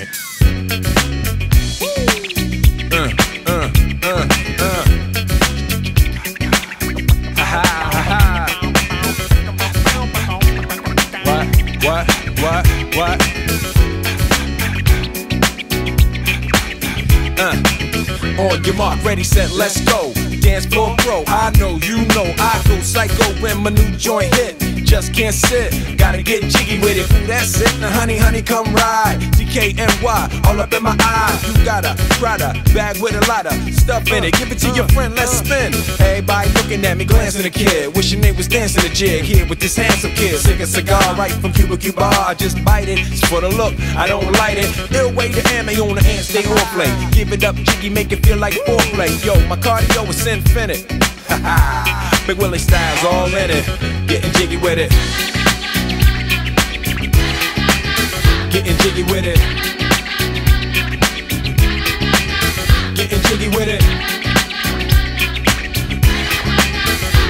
it. Ha ha ha ha. What? What? What? What? Uh. On your mark, ready, set, let's go. Dance floor pro, I know, you know, I go psycho when my new joint hit. Just can't sit, gotta get jiggy with it. That's it, now honey, honey, come ride. DKNY, all up in my eyes. You got a Prada bag with a lot of stuff in it. Give it to your friend, let's spin. Everybody looking at me, glancing a kid. Wishing they was dancing a jig here with this handsome kid. Sick a cigar right from Cuba Cuba. I just bite it, it's for the look, I don't light it. Ill way to ammo on the hand, stay on play. Give it up, jiggy, make it feel like foreplay. Yo, my cardio is infinite. Big Willie styles all in it. Getting jiggy with it. Getting jiggy with it. Getting jiggy with it.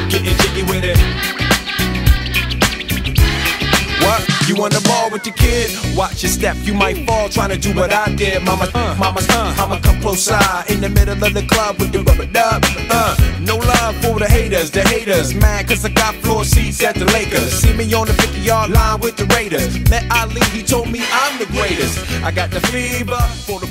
Getting jiggy with it. What? You on the ball with your kid? Watch your step, you might fall trying to do what I did. Mama, uh, mama, uh, Close side in the middle of the club with the rubber dub. Uh, no love for the haters, the haters. Mad cause I got floor seats at the Lakers. See me on the 50 yard line with the Raiders. Met Ali, he told me I'm the greatest. I got the fever for the